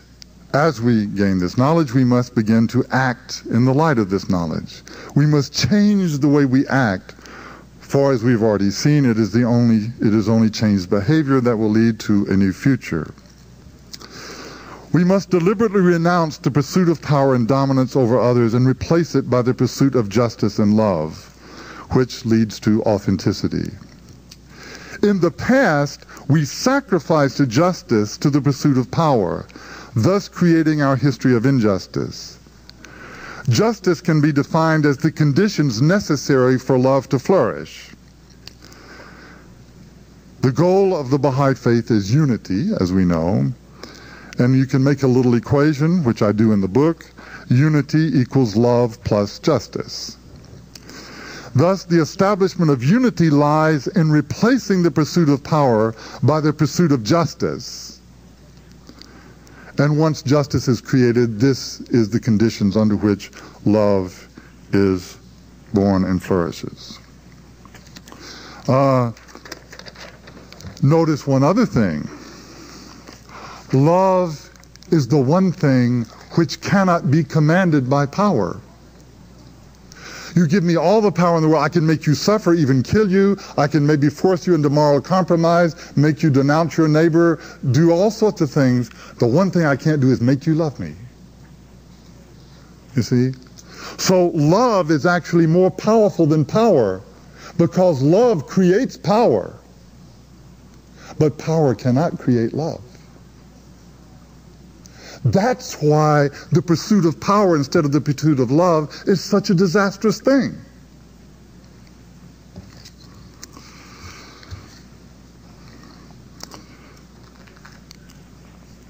as we gain this knowledge, we must begin to act in the light of this knowledge. We must change the way we act for as we've already seen, it is the only it is only changed behavior that will lead to a new future. We must deliberately renounce the pursuit of power and dominance over others and replace it by the pursuit of justice and love, which leads to authenticity. In the past, we sacrificed justice to the pursuit of power, thus creating our history of injustice. Justice can be defined as the conditions necessary for love to flourish. The goal of the Baha'i faith is unity, as we know, and you can make a little equation, which I do in the book. Unity equals love plus justice. Thus, the establishment of unity lies in replacing the pursuit of power by the pursuit of justice. And once justice is created, this is the conditions under which love is born and flourishes. Uh, notice one other thing. Love is the one thing which cannot be commanded by power. You give me all the power in the world. I can make you suffer, even kill you. I can maybe force you into moral compromise, make you denounce your neighbor, do all sorts of things. The one thing I can't do is make you love me. You see? So love is actually more powerful than power because love creates power. But power cannot create love. That's why the pursuit of power instead of the pursuit of love is such a disastrous thing.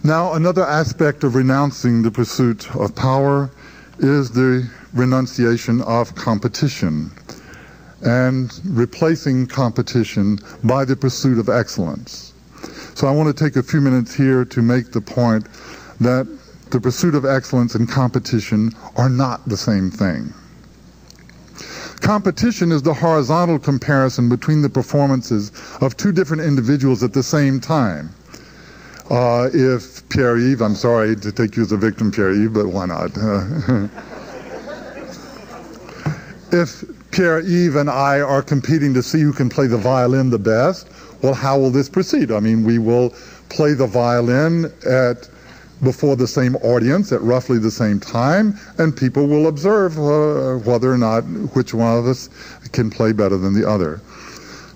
Now, another aspect of renouncing the pursuit of power is the renunciation of competition and replacing competition by the pursuit of excellence. So I want to take a few minutes here to make the point that the pursuit of excellence and competition are not the same thing. Competition is the horizontal comparison between the performances of two different individuals at the same time. Uh, if Pierre-Yves, I'm sorry to take you as a victim, Pierre-Yves, but why not? *laughs* if Pierre-Yves and I are competing to see who can play the violin the best, well, how will this proceed? I mean, we will play the violin at before the same audience at roughly the same time, and people will observe uh, whether or not which one of us can play better than the other.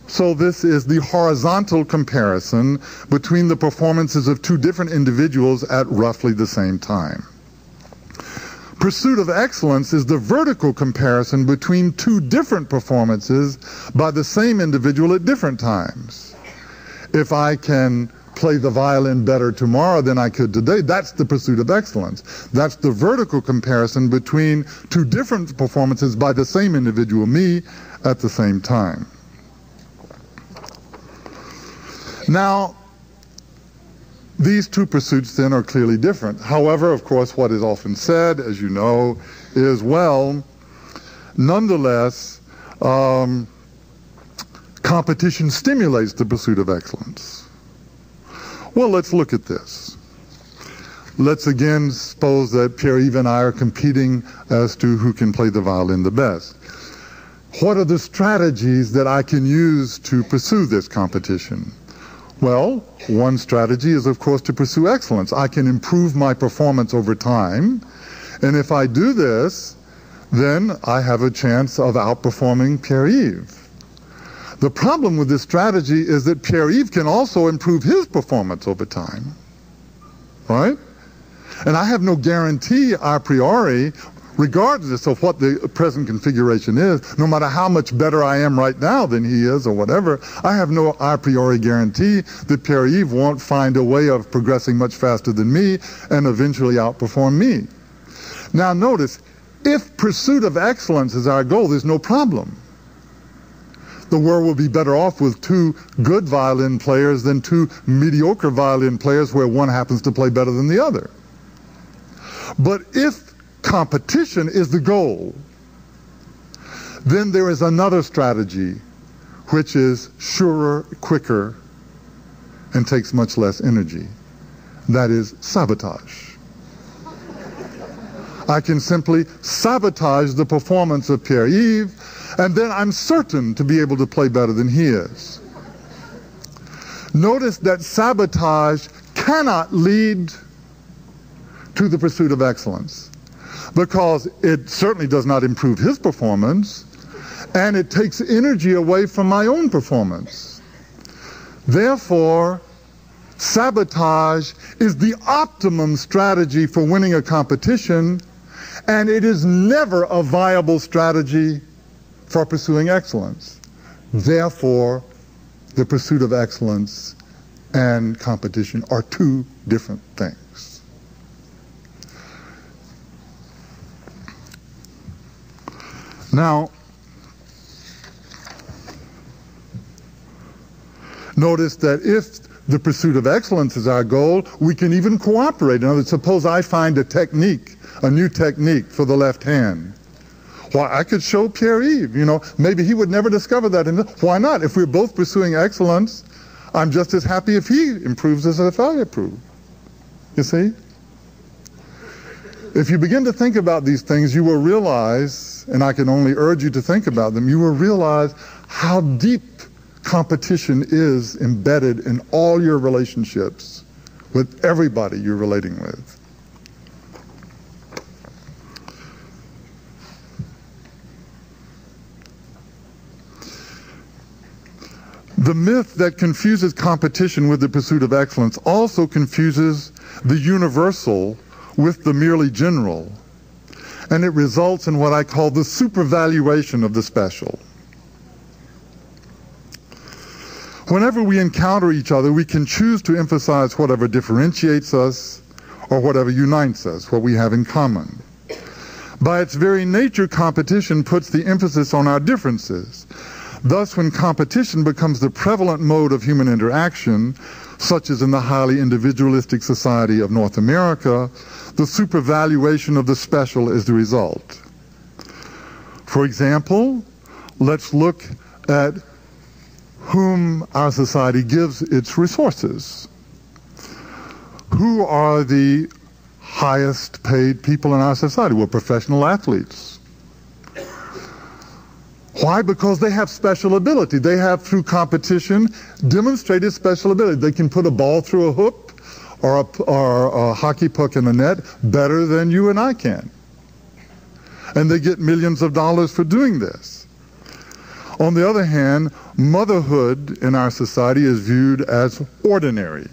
So this is the horizontal comparison between the performances of two different individuals at roughly the same time. Pursuit of excellence is the vertical comparison between two different performances by the same individual at different times. If I can play the violin better tomorrow than I could today. That's the pursuit of excellence. That's the vertical comparison between two different performances by the same individual, me, at the same time. Now, these two pursuits then are clearly different. However, of course, what is often said, as you know, is well, nonetheless, um, competition stimulates the pursuit of excellence. Well, let's look at this. Let's again suppose that Pierre-Yves and I are competing as to who can play the violin the best. What are the strategies that I can use to pursue this competition? Well, one strategy is, of course, to pursue excellence. I can improve my performance over time, and if I do this, then I have a chance of outperforming Pierre-Yves. The problem with this strategy is that Pierre-Yves can also improve his performance over time. Right? And I have no guarantee a priori, regardless of what the present configuration is, no matter how much better I am right now than he is or whatever, I have no a priori guarantee that Pierre-Yves won't find a way of progressing much faster than me and eventually outperform me. Now notice, if pursuit of excellence is our goal, there's no problem the world will be better off with two good violin players than two mediocre violin players where one happens to play better than the other. But if competition is the goal, then there is another strategy which is surer, quicker, and takes much less energy. That is sabotage. I can simply sabotage the performance of Pierre-Yves and then I'm certain to be able to play better than he is. Notice that sabotage cannot lead to the pursuit of excellence because it certainly does not improve his performance and it takes energy away from my own performance. Therefore, sabotage is the optimum strategy for winning a competition and it is never a viable strategy for pursuing excellence. Therefore, the pursuit of excellence and competition are two different things. Now, notice that if the pursuit of excellence is our goal, we can even cooperate. In other words, suppose I find a technique, a new technique for the left hand. Why, I could show Pierre-Yves, you know, maybe he would never discover that. And Why not? If we're both pursuing excellence, I'm just as happy if he improves as if I improve. You see? If you begin to think about these things, you will realize, and I can only urge you to think about them, you will realize how deep competition is embedded in all your relationships with everybody you're relating with. The myth that confuses competition with the pursuit of excellence also confuses the universal with the merely general. And it results in what I call the supervaluation of the special. Whenever we encounter each other, we can choose to emphasize whatever differentiates us or whatever unites us, what we have in common. By its very nature, competition puts the emphasis on our differences Thus, when competition becomes the prevalent mode of human interaction, such as in the highly individualistic society of North America, the supervaluation of the special is the result. For example, let's look at whom our society gives its resources. Who are the highest paid people in our society? Well, professional athletes why? Because they have special ability. They have, through competition, demonstrated special ability. They can put a ball through a hoop, or a, or a hockey puck in a net better than you and I can. And they get millions of dollars for doing this. On the other hand, motherhood in our society is viewed as ordinary.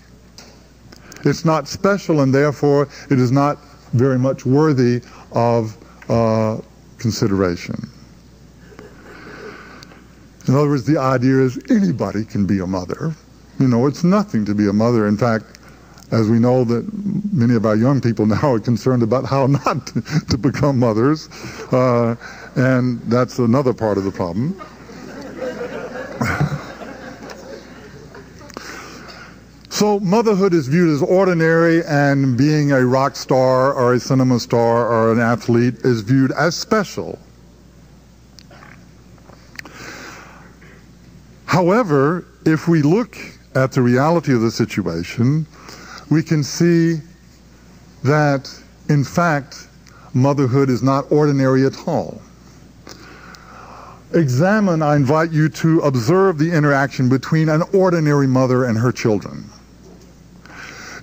It's not special, and therefore it is not very much worthy of uh, consideration. In other words, the idea is anybody can be a mother. You know, it's nothing to be a mother. In fact, as we know that many of our young people *laughs* now are concerned about how not to, *laughs* to become mothers, uh, and that's another part of the problem. *laughs* So motherhood is viewed as ordinary and being a rock star or a cinema star or an athlete is viewed as special. However, if we look at the reality of the situation, we can see that, in fact, motherhood is not ordinary at all. Examine, I invite you to observe the interaction between an ordinary mother and her children.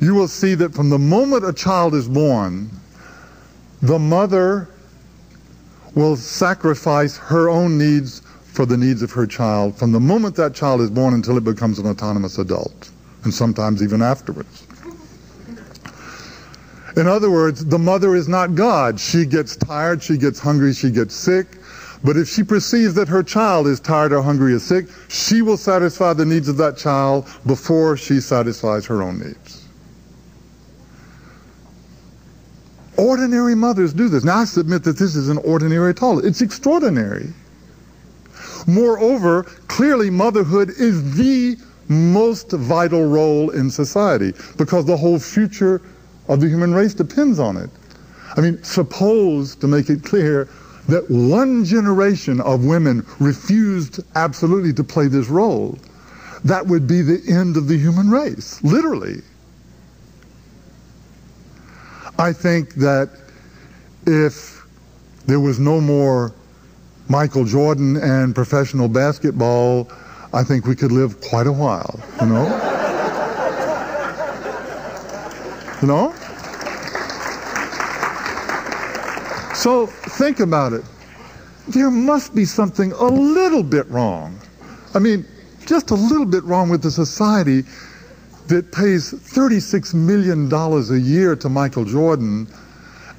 You will see that from the moment a child is born, the mother will sacrifice her own needs for the needs of her child from the moment that child is born until it becomes an autonomous adult, and sometimes even afterwards. In other words, the mother is not God. She gets tired, she gets hungry, she gets sick. But if she perceives that her child is tired or hungry or sick, she will satisfy the needs of that child before she satisfies her own needs. Ordinary mothers do this. Now, I submit that this isn't ordinary at all. It's extraordinary. Moreover, clearly motherhood is the most vital role in society because the whole future of the human race depends on it. I mean, suppose, to make it clear, that one generation of women refused absolutely to play this role. That would be the end of the human race, literally. I think that if there was no more Michael Jordan and professional basketball, I think we could live quite a while, you know? *laughs* You know? So think about it. There must be something a little bit wrong. I mean, just a little bit wrong with the society that pays $36 million a year to Michael Jordan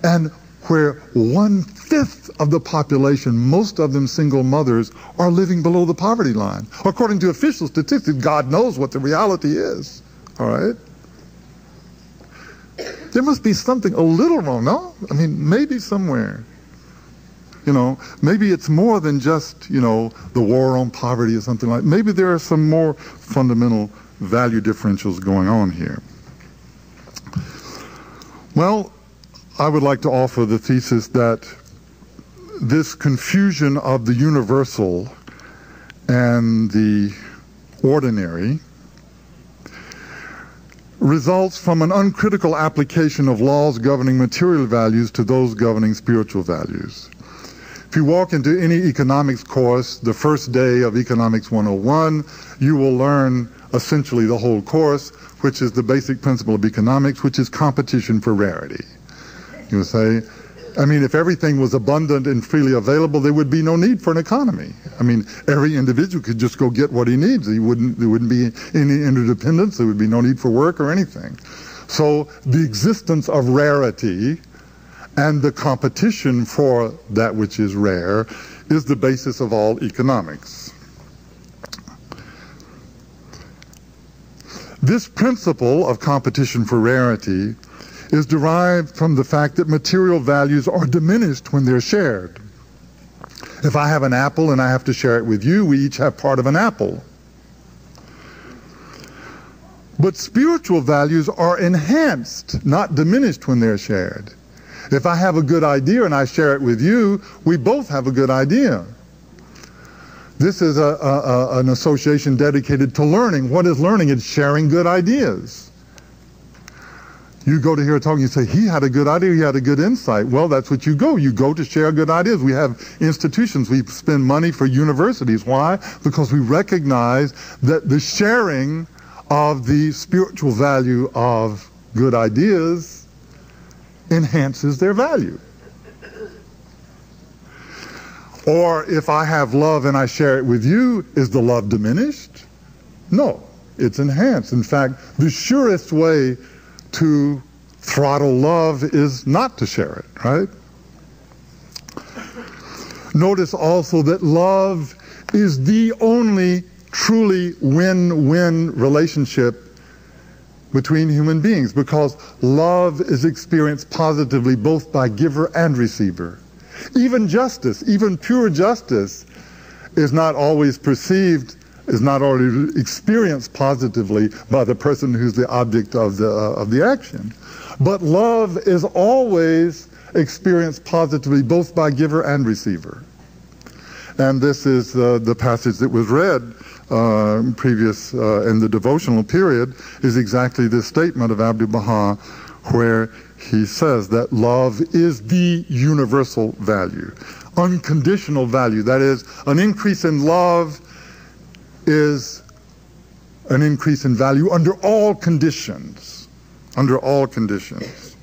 and where one fifth of the population, most of them single mothers, are living below the poverty line. According to official statistics, God knows what the reality is. All right? There must be something a little wrong, no? I mean, maybe somewhere. You know, maybe it's more than just, you know, the war on poverty or something like Maybe there are some more fundamental value differentials going on here. Well, I would like to offer the thesis that this confusion of the universal and the ordinary results from an uncritical application of laws governing material values to those governing spiritual values. If you walk into any economics course, the first day of Economics 101, you will learn essentially the whole course, which is the basic principle of economics, which is competition for rarity. You say, I mean, if everything was abundant and freely available, there would be no need for an economy. I mean, every individual could just go get what he needs. He wouldn't, there wouldn't be any interdependence. There would be no need for work or anything. So the existence of rarity and the competition for that which is rare is the basis of all economics. This principle of competition for rarity is derived from the fact that material values are diminished when they're shared. If I have an apple and I have to share it with you, we each have part of an apple. But spiritual values are enhanced, not diminished when they're shared. If I have a good idea and I share it with you, we both have a good idea. This is a, a, an association dedicated to learning. What is learning? It's sharing good ideas. You go to hear a talk and you say, he had a good idea, he had a good insight. Well, that's what you go. You go to share good ideas. We have institutions. We spend money for universities. Why? Because we recognize that the sharing of the spiritual value of good ideas enhances their value. Or if I have love and I share it with you, is the love diminished? No, it's enhanced. In fact, the surest way to throttle love is not to share it, right? Notice also that love is the only truly win-win relationship between human beings because love is experienced positively both by giver and receiver. Even justice, even pure justice, is not always perceived, is not always experienced positively by the person who's the object of the, uh, of the action. But love is always experienced positively both by giver and receiver. And this is uh, the passage that was read uh, previous uh, in the devotional period is exactly this statement of Abdu'l Baha where he says that love is the universal value, unconditional value. That is, an increase in love is an increase in value under all conditions. Under all conditions.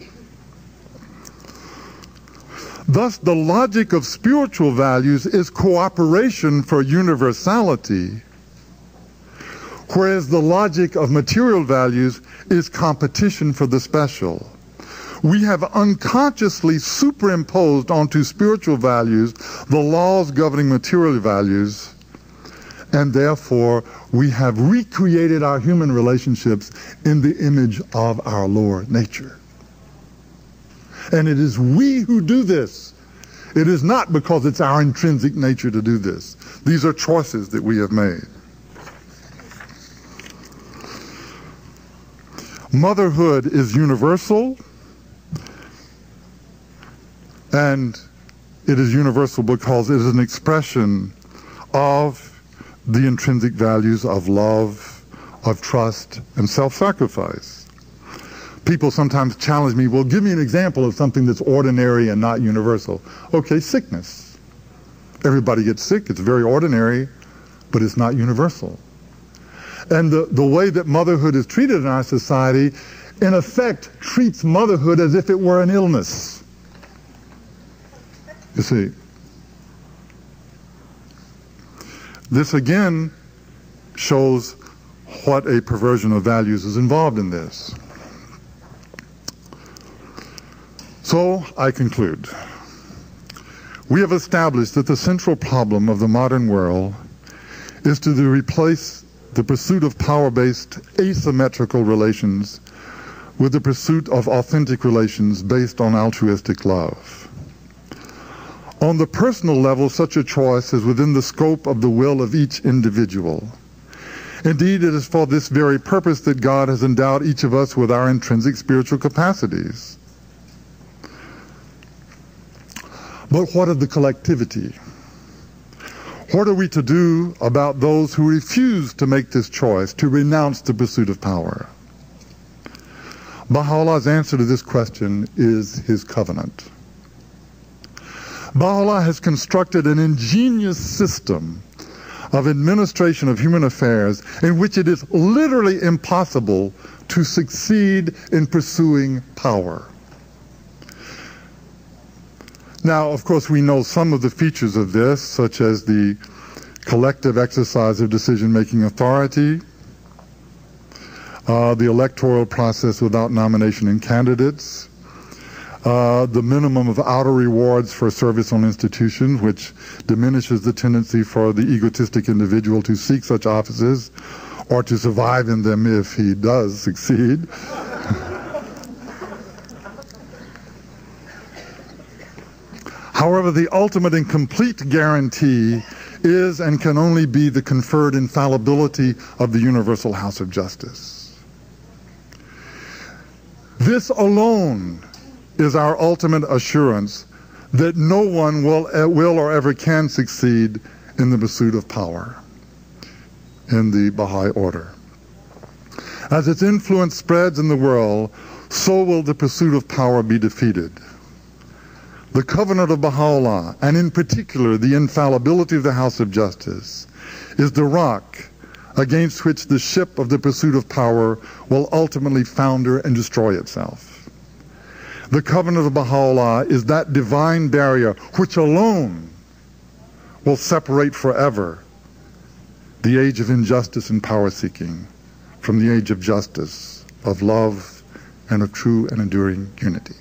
Thus, the logic of spiritual values is cooperation for universality, whereas the logic of material values is competition for the special we have unconsciously superimposed onto spiritual values the laws governing material values, and therefore we have recreated our human relationships in the image of our lower nature. And it is we who do this. It is not because it's our intrinsic nature to do this. These are choices that we have made. Motherhood is universal and it is universal because it is an expression of the intrinsic values of love, of trust, and self-sacrifice. People sometimes challenge me, well, give me an example of something that's ordinary and not universal. Okay, sickness. Everybody gets sick. It's very ordinary, but it's not universal. And the, the way that motherhood is treated in our society, in effect, treats motherhood as if it were an illness. You see, this again shows what a perversion of values is involved in this. So I conclude. We have established that the central problem of the modern world is to replace the pursuit of power-based asymmetrical relations with the pursuit of authentic relations based on altruistic love. On the personal level, such a choice is within the scope of the will of each individual. Indeed, it is for this very purpose that God has endowed each of us with our intrinsic spiritual capacities. But what of the collectivity? What are we to do about those who refuse to make this choice, to renounce the pursuit of power? Baha'u'llah's answer to this question is his covenant. Baha'u'llah has constructed an ingenious system of administration of human affairs in which it is literally impossible to succeed in pursuing power. Now, of course, we know some of the features of this, such as the collective exercise of decision-making authority, uh, the electoral process without nomination in candidates, uh, the minimum of outer rewards for service on institutions, which diminishes the tendency for the egotistic individual to seek such offices or to survive in them if he does succeed. *laughs* However, the ultimate and complete guarantee is and can only be the conferred infallibility of the universal house of justice. This alone is our ultimate assurance that no one will, uh, will or ever can succeed in the pursuit of power in the Baha'i order. As its influence spreads in the world, so will the pursuit of power be defeated. The covenant of Baha'u'llah, and in particular the infallibility of the House of Justice, is the rock against which the ship of the pursuit of power will ultimately founder and destroy itself. The covenant of Baha'u'llah is that divine barrier which alone will separate forever the age of injustice and power seeking from the age of justice, of love, and of true and enduring unity.